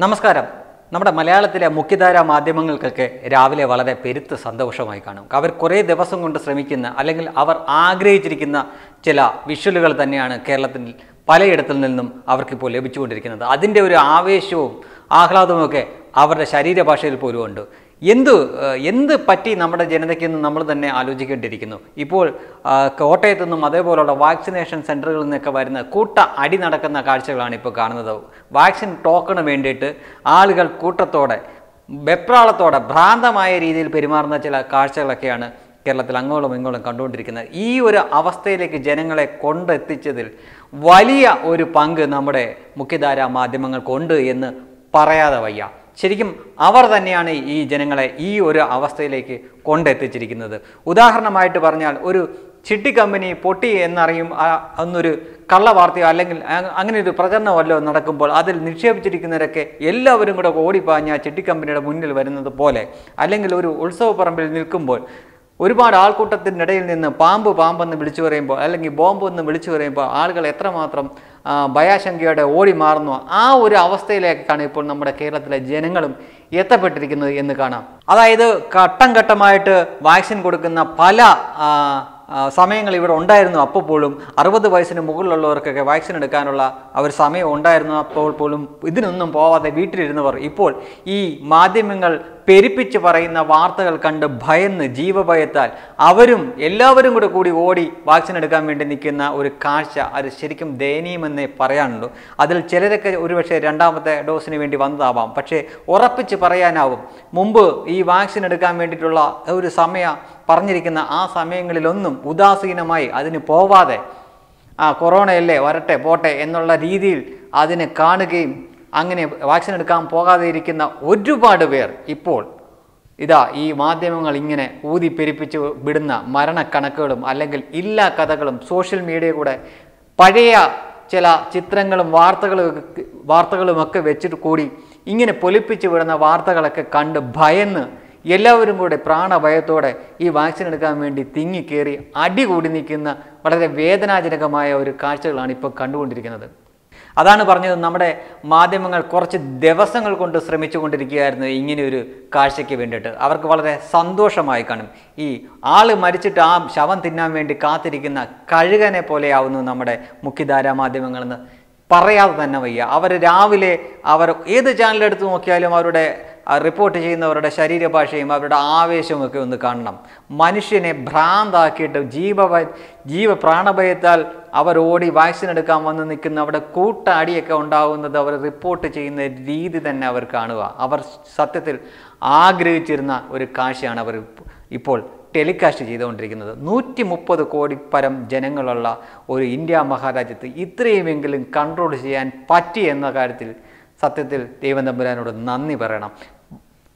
നമസ്കാരം. നമ്മുടെ മലയാളത്തിലെ മുഖ്യധാരാ മാധ്യമങ്ങൾക്കൊക്കെ രാവിലെ വളരെ പെരുത്ത് സന്തോഷമായി കാണും. അവർ കുറേ ദിവസം കൊണ്ട് ശ്രമിക്കുന്ന അല്ലെങ്കിൽ അവർ ആഗ്രഹിച്ചിരിക്കുന്ന ചില വിഷ്വലുകൾ തന്നെയാണ് കേരളത്തിൽ പലയിടത്തിൽ നിന്നും അവർക്കിപ്പോൾ ലഭിച്ചുകൊണ്ടിരിക്കുന്നത്. അതിന്റെ ഒരു ആവേശവും ആഹ്ലാദവും ഒക്കെ അവരുടെ ശരീരഭാഷയിൽ പോലും ഉണ്ട്. എന്ത് എന്ത് പറ്റി നമ്മുടെ ജനതയ്ക്കെന്ന് നമ്മൾ തന്നെ ആലോചിക്കേണ്ടിയിരിക്കുന്നു. ഇപ്പോൾ കോട്ടയത്തു നിന്നും അതേപോലുള്ള വാക്സിനേഷൻ സെന്ററുകളിൽ നിന്നൊക്കെ വരുന്ന കൂട്ട അടി നടക്കുന്ന കാഴ്ചകളാണ് ഇപ്പോൾ കാണുന്നത്. വാക്സിൻ ടോക്കണ് വേണ്ടിയിട്ട് ആളുകൾ കൂട്ടത്തോടെ വെപ്രാളത്തോടെ ഭ്രാന്തമായ രീതിയിൽ പെരുമാറുന്ന ചില കാഴ്ചകളൊക്കെയാണ് കേരളത്തിൽ അങ്ങോളം ഇങ്ങോളം കണ്ടുകൊണ്ടിരിക്കുന്നത്. ഈ ഒരു അവസ്ഥയിലേക്ക് ജനങ്ങളെ കൊണ്ടെത്തിച്ചതിൽ വലിയ ഒരു പങ്ക് നമ്മുടെ മുഖ്യധാരാ മാധ്യമങ്ങൾക്കുണ്ട് എന്ന് പറയാതെ വയ്യ. ശരിക്കും അവർ തന്നെയാണ് ഈ ജനങ്ങളെ ഈ ഒരു അവസ്ഥയിലേക്ക് കൊണ്ടെത്തിച്ചിരിക്കുന്നത്. ഉദാഹരണമായിട്ട് പറഞ്ഞാൽ ഒരു ചിട്ടി കമ്പനി പൊട്ടി എന്നറിയും അന്നൊരു കള്ള വാർത്തയോ അല്ലെങ്കിൽ അങ്ങനെ ഒരു പ്രചരണമല്ലോ നടക്കുമ്പോൾ അതിൽ നിക്ഷേപിച്ചിരിക്കുന്നവരൊക്കെ എല്ലാവരും കൂടെ ഓടിപ്പാഞ്ഞ ആ ചിട്ടി കമ്പനിയുടെ മുന്നിൽ വരുന്നത് പോലെ അല്ലെങ്കിൽ ഒരു ഉത്സവ പറമ്പിൽ നിൽക്കുമ്പോൾ ഒരുപാട് ആൾക്കൂട്ടത്തിനിടയിൽ നിന്ന് പാമ്പ് പാമ്പെന്ന് വിളിച്ചു പറയുമ്പോൾ അല്ലെങ്കിൽ ബോംബ് എന്ന് വിളിച്ചു പറയുമ്പോൾ ആളുകൾ എത്രമാത്രം ഭയാശങ്കയോടെ ഓടി മാറുന്നു. ആ ഒരു അവസ്ഥയിലേക്കാണ് ഇപ്പോൾ നമ്മുടെ കേരളത്തിലെ ജനങ്ങളും എത്തപ്പെട്ടിരിക്കുന്നത് എന്ന് കാണാം. അതായത് ഘട്ടം ഘട്ടമായിട്ട് വാക്സിൻ കൊടുക്കുന്ന പല സമയങ്ങൾ ഇവിടെ ഉണ്ടായിരുന്നു. അപ്പോൾ പോലും അറുപത് വയസ്സിന് മുകളിലുള്ളവർക്കൊക്കെ വാക്സിൻ എടുക്കാനുള്ള അവർ സമയം ഉണ്ടായിരുന്നു. അപ്പോൾ പോലും ഇതിനൊന്നും പോവാതെ വീട്ടിലിരുന്നവർ ഇപ്പോൾ ഈ മാധ്യമങ്ങൾ പെരുപ്പിച്ച് പറയുന്ന വാർത്തകൾ കണ്ട് ഭയന്ന് ജീവഭയത്താൽ അവരും എല്ലാവരും കൂടെ കൂടി ഓടി വാക്സിൻ എടുക്കാൻ വേണ്ടി നിൽക്കുന്ന ഒരു കാഴ്ച അത് ശരിക്കും ദയനീയമെന്നേ പറയാനുള്ളൂ അതിൽ ചിലരൊക്കെ ഒരുപക്ഷെ രണ്ടാമത്തെ ഡോസിന് വേണ്ടി വന്നതാവാം. പക്ഷേ ഉറപ്പിച്ച് പറയാനാവും. മുമ്പ് ഈ വാക്സിൻ എടുക്കാൻ വേണ്ടിയിട്ടുള്ള ഒരു സമയ പറഞ്ഞിരിക്കുന്ന ആ സമയങ്ങളിലൊന്നും ഉദാസീനമായി അതിന് പോവാതെ ആ കൊറോണയല്ലേ വരട്ടെ പോട്ടെ എന്നുള്ള രീതിയിൽ അതിനെ കാണുകയും അങ്ങനെ വാക്സിൻ എടുക്കാൻ പോകാതെ ഇരിക്കുന്ന ഒരുപാട് പേർ ഇപ്പോൾ ഇതാ ഈ മാധ്യമങ്ങൾ ഇങ്ങനെ ഊതി പെരുപ്പിച്ച് വിടുന്ന മരണക്കണക്കുകളും അല്ലെങ്കിൽ ഇല്ലാ കഥകളും സോഷ്യൽ മീഡിയ കൂടെ പഴയ ചില ചിത്രങ്ങളും വാർത്തകളും വാർത്തകളുമൊക്കെ വെച്ചിട്ട് കൂടി ഇങ്ങനെ പൊലിപ്പിച്ച് വിടുന്ന വാർത്തകളൊക്കെ കണ്ട് ഭയന്ന് എല്ലാവരും കൂടെ പ്രാണഭയത്തോടെ ഈ വാക്സിൻ എടുക്കാൻ വേണ്ടി തിങ്ങിക്കേറി അടി കൂടി നിൽക്കുന്ന വളരെ വേദനാജനകമായ ഒരു കാഴ്ചകളാണ് ഇപ്പോൾ കണ്ടുകൊണ്ടിരിക്കുന്നത്. അതാണ് പറഞ്ഞത് നമ്മുടെ മാധ്യമങ്ങൾ കുറച്ച് ദിവസങ്ങൾ കൊണ്ട് ശ്രമിച്ചു കൊണ്ടിരിക്കുകയായിരുന്നു ഇങ്ങനെ ഒരു കാഴ്ചയ്ക്ക് വേണ്ടിയിട്ട്. അവർക്ക് വളരെ സന്തോഷമായി കാണും. ഈ ആൾ മരിച്ചിട്ട് ആ ശവം തിന്നാൻ വേണ്ടി കാത്തിരിക്കുന്ന കഴുകനെ പോലെയാവുന്നു നമ്മുടെ മുഖ്യധാരാ മാധ്യമങ്ങളെന്ന് പറയാതെ തന്നെ വയ്യ. അവർ രാവിലെ അവർ ഏത് ചാനലെടുത്ത് നോക്കിയാലും അവരുടെ റിപ്പോർട്ട് ചെയ്യുന്നവരുടെ ശരീരഭാഷയും അവരുടെ ആവേശവും ഒക്കെ ഒന്ന് കാണണം. മനുഷ്യനെ ഭ്രാന്താക്കിയിട്ട് ജീവ ജീവ പ്രാണഭയത്താൽ അവർ ഓടി വാക്സിൻ എടുക്കാൻ വന്ന് നിൽക്കുന്ന അവിടെ കൂട്ടടിയൊക്കെ ഉണ്ടാകുന്നത് അവർ റിപ്പോർട്ട് ചെയ്യുന്ന രീതി തന്നെ അവർ കാണുക. അവർ സത്യത്തിൽ ആഗ്രഹിച്ചിരുന്ന ഒരു കാഴ്ചയാണ് അവർ ഇപ്പോൾ ടെലികാസ്റ്റ് ചെയ്തുകൊണ്ടിരിക്കുന്നത്. നൂറ്റി മുപ്പത് കോടി പരം ജനങ്ങളുള്ള ഒരു ഇന്ത്യ മഹാരാജ്യത്ത് ഇത്രയുമെങ്കിലും കൺട്രോൾ ചെയ്യാൻ പറ്റി എന്ന കാര്യത്തിൽ സത്യത്തിൽ ദൈവം തമ്പുരാനോട് നന്ദി പറയണം.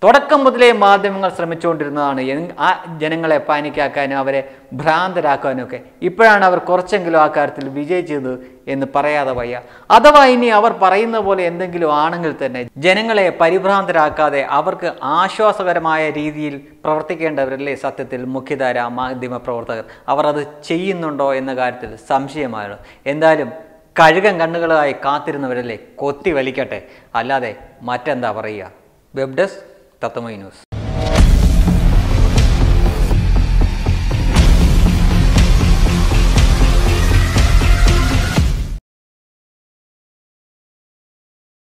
തുടക്കം മുതലേ മാധ്യമങ്ങൾ ശ്രമിച്ചുകൊണ്ടിരുന്നതാണ്. ആ ജനങ്ങളെ പാനിക്കാക്കാനും അവരെ ഭ്രാന്തരാക്കാനും ഒക്കെ ഇപ്പോഴാണ് അവർ കുറച്ചെങ്കിലും ആ കാര്യത്തിൽ വിജയിച്ചത് എന്ന് പറയാതെ വയ്യ. അഥവാ ഇനി അവർ പറയുന്ന പോലെ എന്തെങ്കിലും ആണെങ്കിൽ തന്നെ ജനങ്ങളെ പരിഭ്രാന്തരാക്കാതെ അവർക്ക് ആശ്വാസകരമായ രീതിയിൽ പ്രവർത്തിക്കേണ്ടവരല്ലേ സത്യത്തിൽ മുഖ്യധാര മാധ്യമ പ്രവർത്തകർ? അവർ അത് ചെയ്യുന്നുണ്ടോ എന്ന കാര്യത്തിൽ സംശയമാണ് എന്തായാലും കഴുകൻ കണ്ണുകളായി കാത്തിരുന്നവരല്ലേ കൊത്തി വലിക്കട്ടെ. അല്ലാതെ മറ്റെന്താ പറയുക? Web desk തത്തമൈ news